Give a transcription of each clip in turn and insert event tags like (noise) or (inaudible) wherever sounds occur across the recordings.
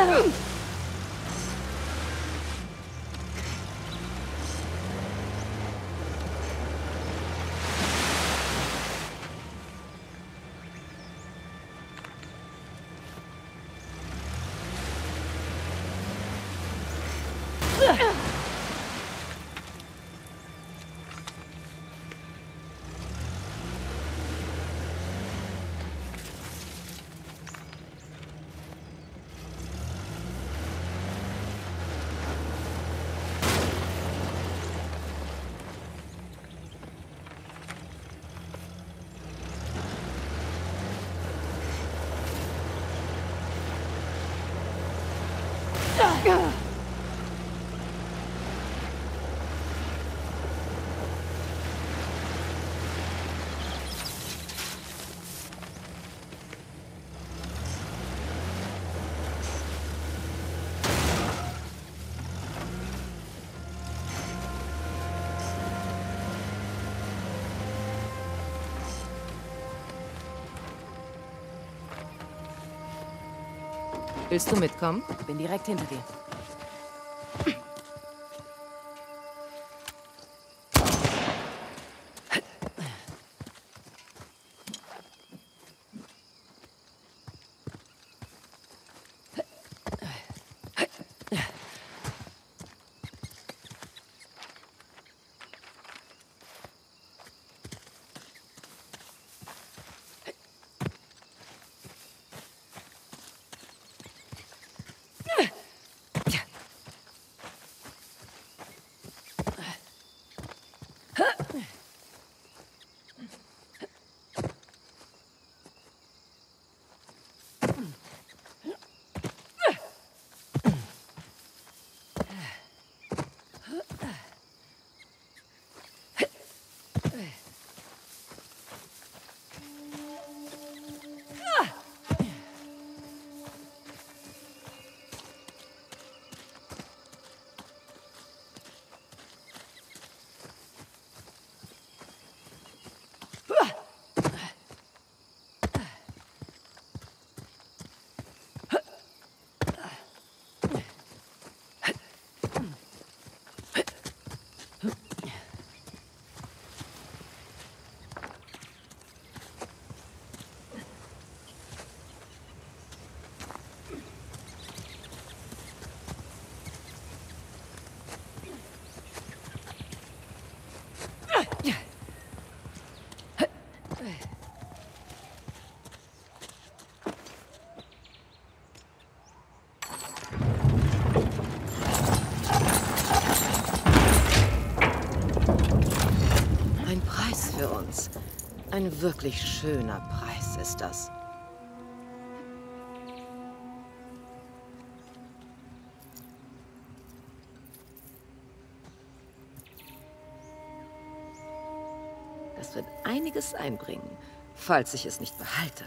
Hello. Gaga! Willst du mitkommen? Bin direkt hinter dir. Ein Preis für uns. Ein wirklich schöner Preis ist das. Das wird einiges einbringen, falls ich es nicht behalte.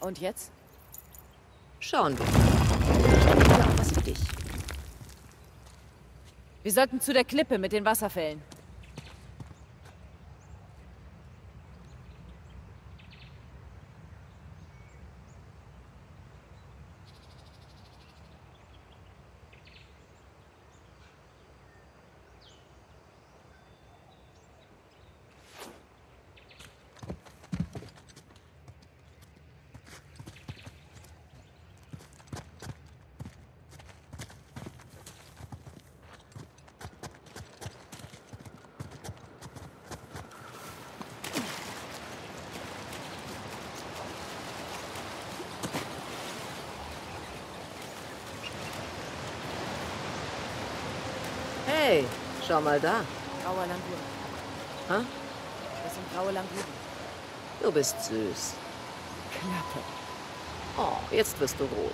Und jetzt? Schauen wir. Habe auch was für dich. Wir sollten zu der Klippe mit den Wasserfällen. Hey, schau mal da. Grauer Languren. Ha? Das sind graue Languren. Du bist süß. Klappe. Oh, jetzt wirst du rot.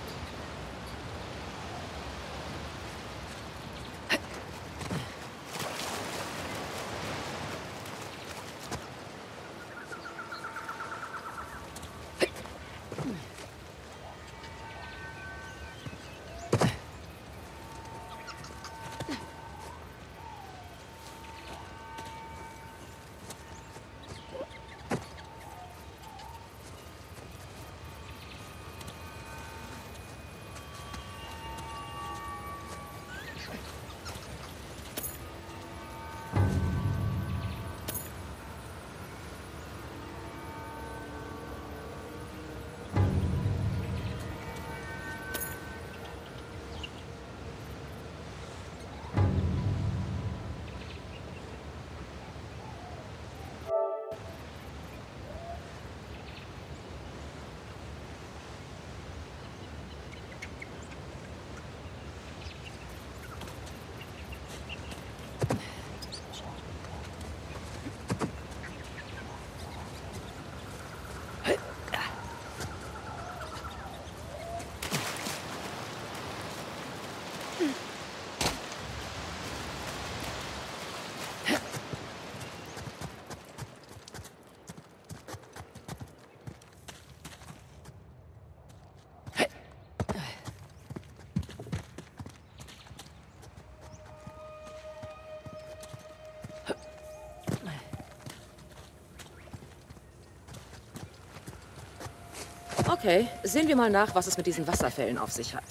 Okay, sehen wir mal nach, was es mit diesen Wasserfällen auf sich hat.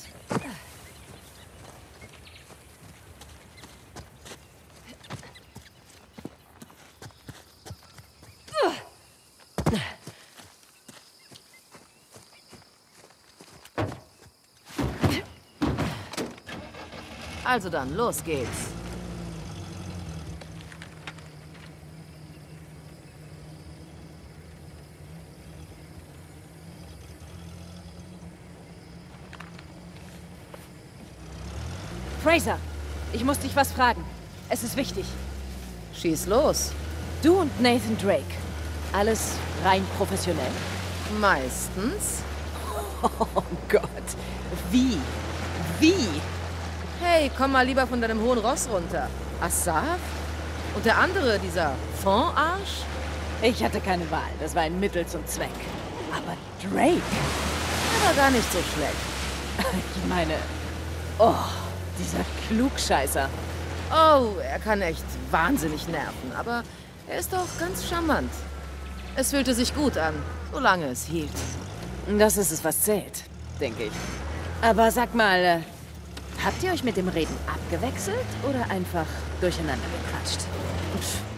Also dann, los geht's. Fraser, ich muss dich was fragen. Es ist wichtig. Schieß los. Du und Nathan Drake. Alles rein professionell? Meistens. (laughs) Oh Gott. Wie? Wie? Hey, komm mal lieber von deinem hohen Ross runter. Assaf? Und der andere, dieser Fondarsch? Ich hatte keine Wahl. Das war ein Mittel zum Zweck. Aber Drake? Der war gar nicht so schlecht. (laughs) Ich meine... Oh, dieser Klugscheißer. Oh, er kann echt wahnsinnig nerven, aber er ist doch ganz charmant. Es fühlte sich gut an, solange es hielt. Das ist es, was zählt, denke ich. Aber sag mal, äh, habt ihr euch mit dem Reden abgewechselt oder einfach durcheinander gequatscht? Pff.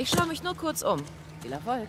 Ich schaue mich nur kurz um. Viel Erfolg.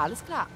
Alles klar.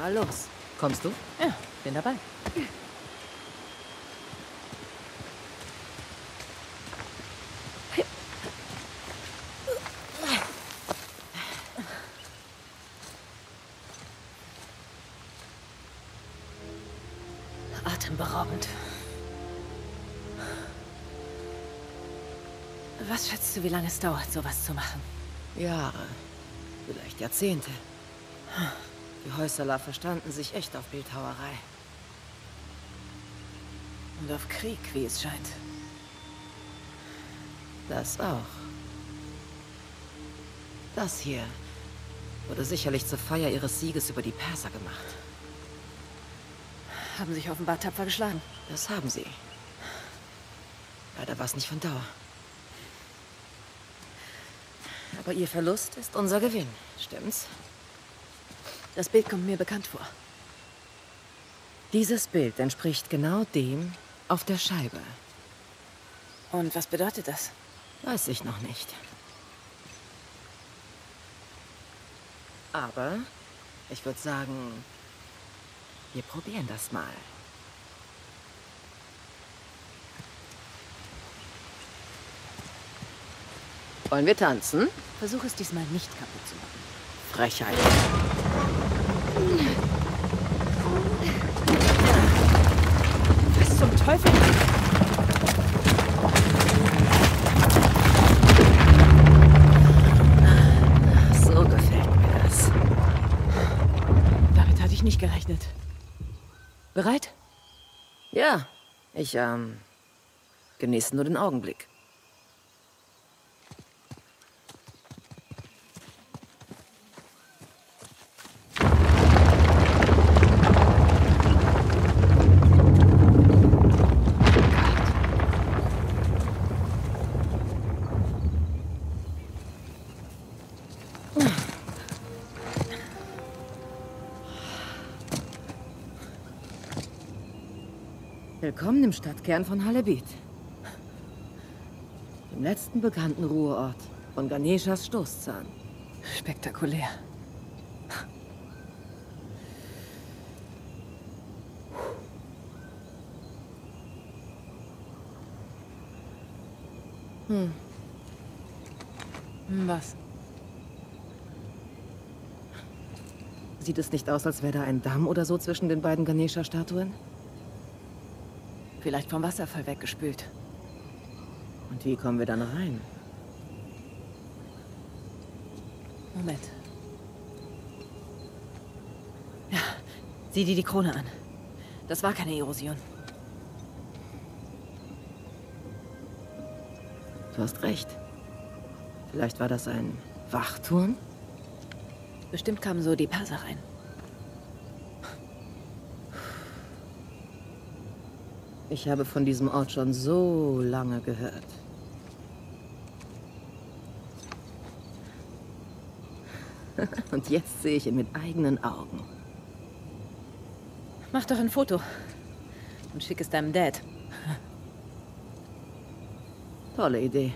Mal los. Kommst du? Ja, bin dabei. Atemberaubend. Was schätzt du, wie lange es dauert, sowas zu machen? Jahre. Vielleicht Jahrzehnte. Die Häuserler verstanden sich echt auf Bildhauerei. Und auf Krieg, wie es scheint. Das auch. Das hier wurde sicherlich zur Feier ihres Sieges über die Perser gemacht. Haben sich offenbar tapfer geschlagen. Das haben sie. Leider war es nicht von Dauer. Aber ihr Verlust ist unser Gewinn, stimmt's? Das Bild kommt mir bekannt vor. Dieses Bild entspricht genau dem auf der Scheibe. Und was bedeutet das? Weiß ich noch nicht. Aber ich würde sagen, wir probieren das mal. Wollen wir tanzen? Versuch es diesmal nicht kaputt zu machen. Frechheit. Was zum Teufel? So gefällt mir das. Damit hatte ich nicht gerechnet. Bereit? Ja, ich, ähm, genieße nur den Augenblick. Willkommen im Stadtkern von Halebit. Dem letzten bekannten Ruheort von Ganeshas Stoßzahn. Spektakulär. Hm. Hm, Was? Sieht es nicht aus, als wäre da ein Damm oder so zwischen den beiden Ganesha-Statuen? Vielleicht vom Wasserfall weggespült. Und wie kommen wir dann rein? Moment. Ja, sieh dir die Krone an. Das war keine Erosion. Du hast recht. Vielleicht war das ein Wachturm? Bestimmt kamen so die Perser rein. Ich habe von diesem Ort schon so lange gehört. (laughs) Und jetzt sehe ich ihn mit eigenen Augen. Mach doch ein Foto. Und schick es deinem Dad. Tolle Idee.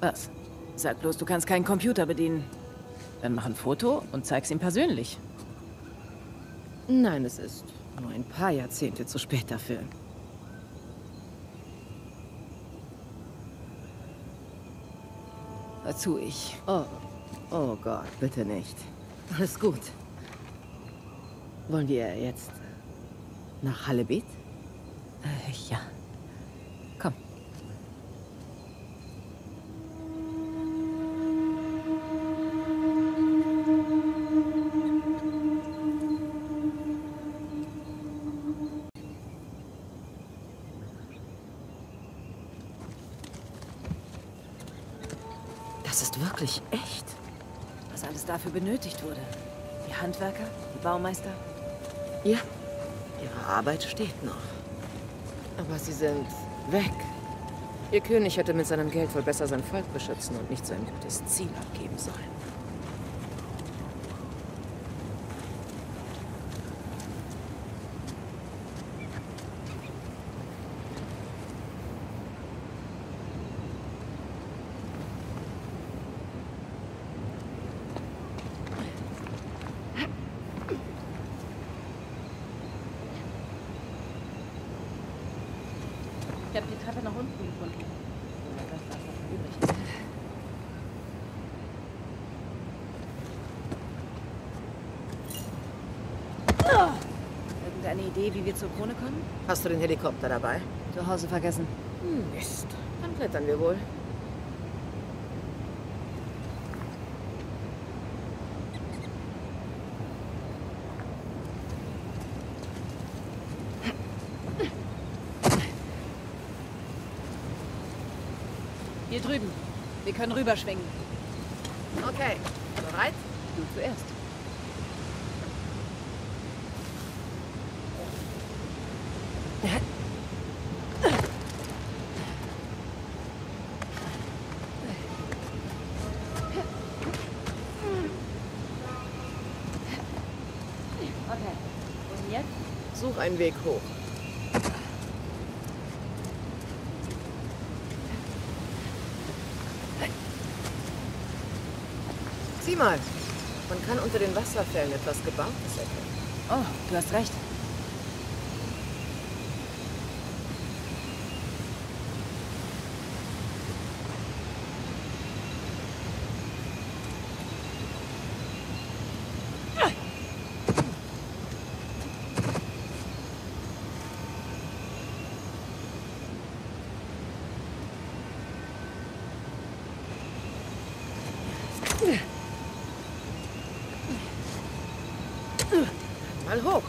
Was? Sag bloß, du kannst keinen Computer bedienen. Dann mach ein Foto und zeig's ihm persönlich. Nein, es ist nur ein paar Jahrzehnte zu spät dafür. Dazu ich. Oh, oh Gott, bitte nicht. Alles gut. Wollen wir jetzt nach Hallebit? Äh, ja. Benötigt wurde. Die Handwerker, die Baumeister. Ja, ihre Arbeit steht noch. Aber sie sind weg. Ihr König hätte mit seinem Geld wohl besser sein Volk beschützen und nicht so ein gutes Ziel abgeben sollen. Ich habe die Treppe nach unten gefunden. Oder das, was noch übrig ist. Irgendeine Idee, wie wir zur Krone kommen? Hast du den Helikopter dabei? Zu Hause vergessen. Hm, Mist. Dann klettern wir wohl. Hier drüben. Wir können rüberschwingen. Okay, bereit? Du zuerst. Einen Weg hoch. Sieh mal, man kann unter den Wasserfällen etwas Gebautes erkennen. Oh, du hast recht. Mal hoch.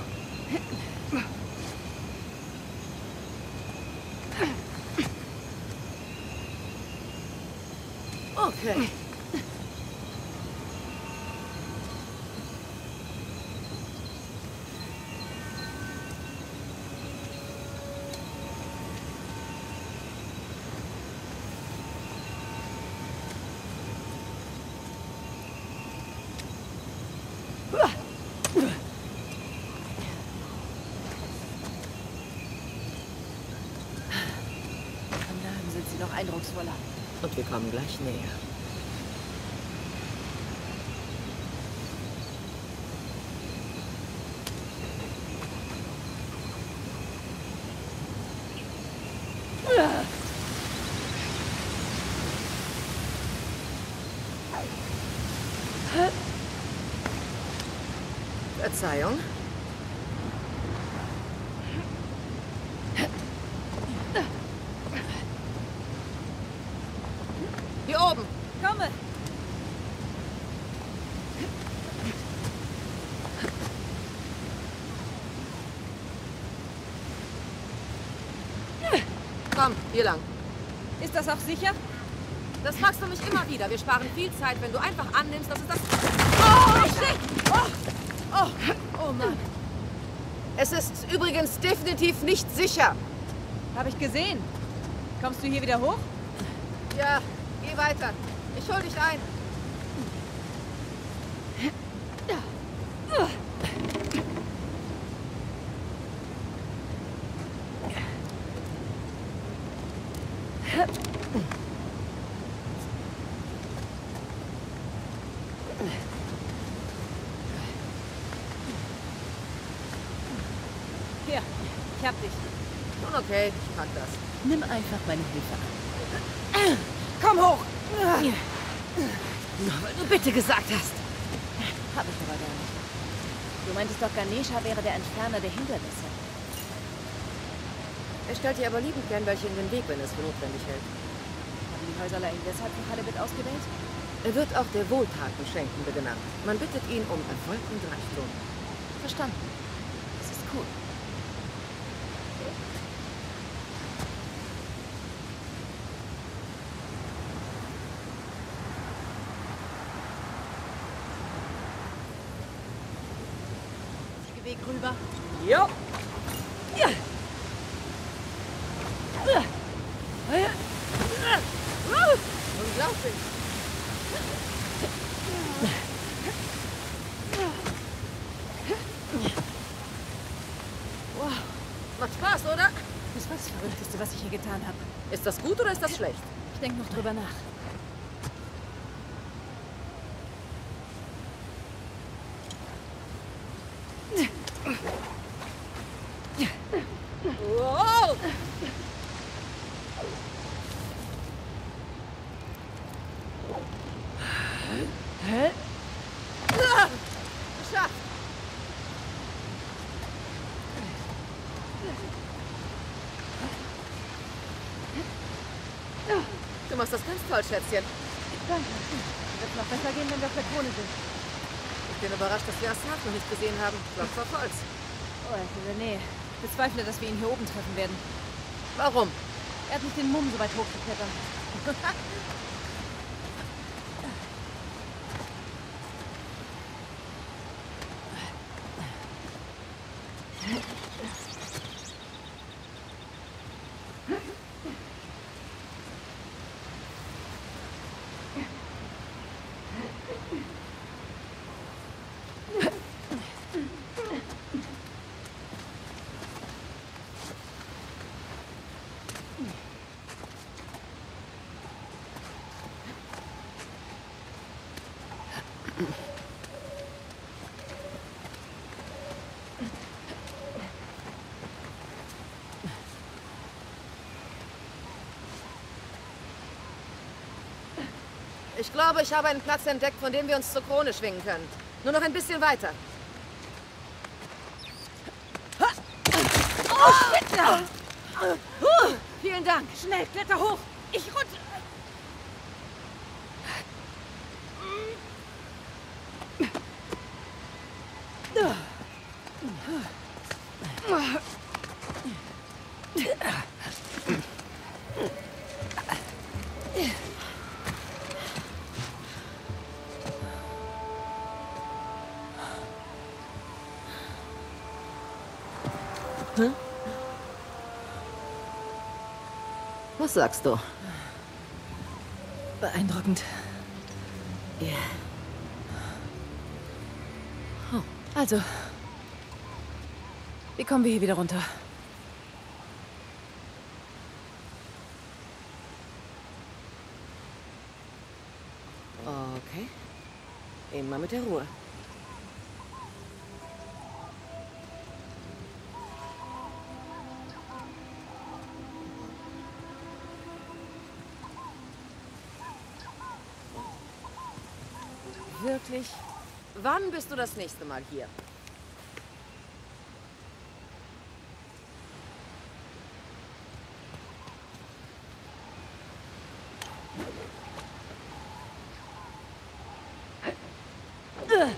Okay. Von nahem sind sie noch eindrucksvoller. Und wir kommen gleich näher. Verzeihung. Hier oben. Komme! Komm, hier lang. Ist das auch sicher? Das fragst du mich immer wieder. Wir sparen viel Zeit, wenn du einfach annimmst, dass es das... Oh, shit! Oh, oh, oh Mann. Es ist übrigens definitiv nicht sicher. Habe ich gesehen. Kommst du hier wieder hoch? Ja, geh weiter. Ich hol dich ein. Hier, ich hab dich. Schon okay, ich pack das. Nimm einfach meine Hilfe an. Komm hoch! Nur weil du bitte gesagt hast. Hab ich aber gar nicht. Du meintest doch, Ganesha wäre der Entferner der Hindernisse. Er stellt dir aber liebend gern welche in den Weg, wenn es für notwendig hält. Haben die Häuserler ihn deshalb für Halebit ausgewählt? Er wird auch der Wohltatenschenkende genannt. Man bittet ihn um Erfolg und Reichtum. Verstanden. Das ist cool. Weg rüber. Jo. Ja. Unglaublich. Wow, Macht Spaß, oder? das war das Verrückteste, was ich hier getan habe. Ist das gut oder ist das schlecht? Ich denke noch drüber nach. Wow! Hä? Ah, Geschafft! Du machst das ganz toll, Schätzchen. Danke. Wird noch besser gehen, wenn wir auf der Krone sind. Ich bin überrascht, dass wir Assad noch nicht gesehen haben. Klopf auf Holz. Oh, er ist in der Nähe. Ich bezweifle, dass wir ihn hier oben treffen werden. Warum? Er hat nicht den Mumm, so weit hochzuklettern. (laughs) Ich glaube, ich habe einen Platz entdeckt, von dem wir uns zur Krone schwingen können. Nur noch ein bisschen weiter. Oh, Spitzer! Huh, vielen Dank. Schnell, kletter hoch. Ich rutsche. Was sagst du? Beeindruckend. Ja. Also, wie kommen wir hier wieder runter? Okay. Immer mit der Ruhe. wirklich. Wann bist du das nächste Mal hier? Yeah.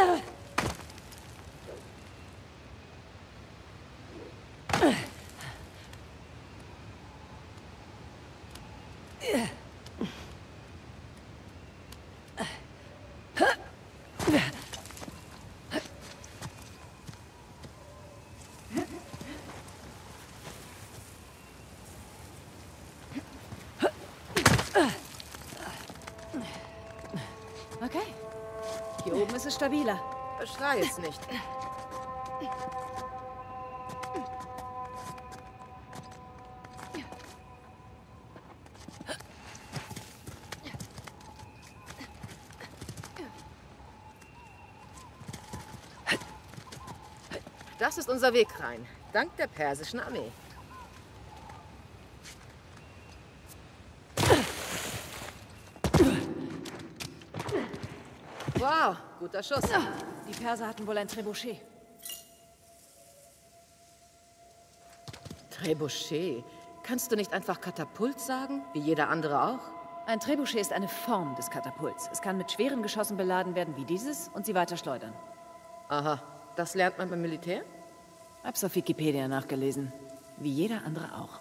Okay. Oben ist es stabiler. Schrei es nicht. Das ist unser Weg rein. Dank der persischen Armee. Wow, guter Schuss. Die Perser hatten wohl ein Trebuchet. Trebuchet. Kannst du nicht einfach Katapult sagen, wie jeder andere auch? Ein Trebuchet ist eine Form des Katapults. Es kann mit schweren Geschossen beladen werden wie dieses und sie weiter schleudern. Aha, das lernt man beim Militär? Hab's auf Wikipedia nachgelesen. Wie jeder andere auch.